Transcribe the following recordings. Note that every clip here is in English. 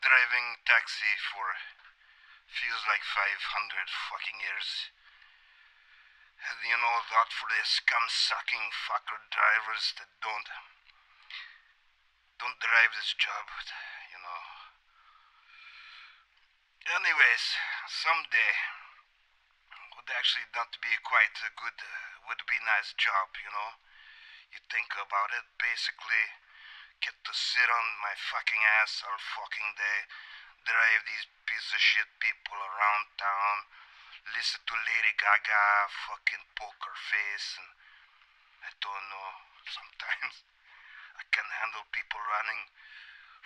driving taxi for feels like 500 fucking years. And you know that for the scum sucking fucker drivers that don't don't drive this job, you know. Anyways, someday would actually not be quite a good, uh, would be nice job, you know. You think about it, basically get to sit on my fucking ass all fucking day, drive these piece of shit people around town, listen to Lady Gaga fucking poker face, and I don't know, sometimes I can handle people running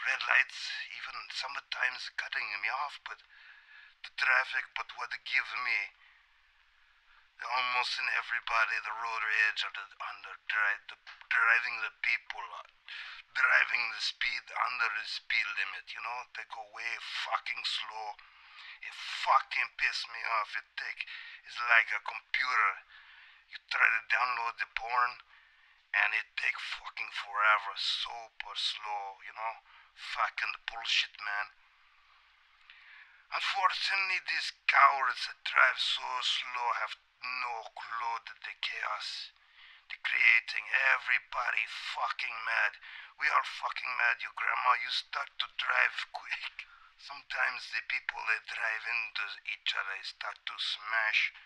red lights, even sometimes cutting me off, but the traffic, but what it gives me, almost in everybody, the road rage or the under drive, the driving the people, uh, the speed under the speed limit, you know, they go way fucking slow. It fucking piss me off. It take, it's like a computer. You try to download the porn, and it take fucking forever, super slow, you know, fucking bullshit, man. Unfortunately, these cowards that drive so slow have no clue that the chaos creating everybody fucking mad. We are fucking mad, you grandma. You start to drive quick. Sometimes the people that drive into each other start to smash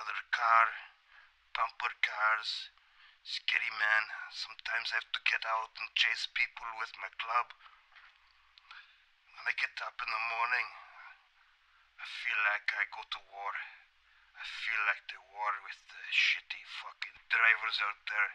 other car, bumper cars. Scary man. Sometimes I have to get out and chase people with my club. When I get up in the morning, I feel like I go to war. I feel like the war with the shitty fucking drivers out there